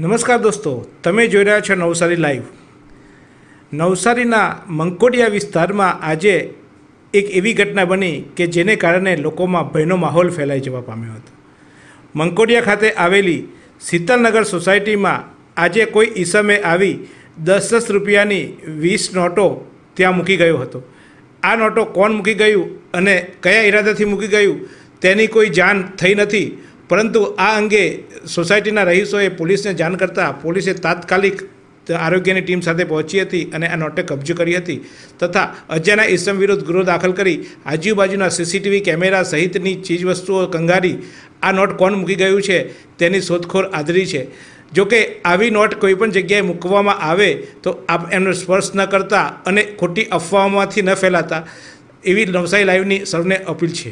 નમસ્કાર દોસ્તો, તમે જોઈ રહ્યા છો નવસારી લાઈવ નવસારીના મંકોડિયા વિસ્તારમાં આજે એક એવી ઘટના બની કે જેને કારણે લોકોમાં ભયનો માહોલ ફેલાઈ જવા પામ્યો હતો. મંકોડિયા ખાતે આવેલી શીતલનગર સોસાયટીમાં આજે કોઈ ઈસમે આવી દસ દસ રૂપિયાની વીસ નોટો ત્યાં મૂકી ગયો હતો. આ નોટો કોણ મૂકી ગયું અને કયા ઈરાદાથી મૂકી ગયું તેની કોઈ જાણ થઈ નથી. પરંતુ આ અંગે સોસાયટીના રહીશોએ પોલીસને જાણ કરતાં પોલીસે તાત્કાલિક આરોગ્યની ટીમ સાથે પહોંચી હતી અને આ નોટે કબજો કરી હતી તથા અજાના ઇસમ વિરુદ્ધ ગુનો દાખલ કરી આજુબાજુના સીસીટીવી કેમેરા સહિતની ચીજવસ્તુઓ કંગારી આ નોટ કોણ મૂકી ગયું છે તેની શોધખોળ આદરી છે. જોકે આવી નોટ કોઈપણ જગ્યાએ મૂકવામાં આવે તો આપ એમનો સ્પર્શ ન કરતા અને ખોટી અફવાઓમાંથી ન ફેલાતા એવી નવસારી લાઈવની સૌને અપીલ છે.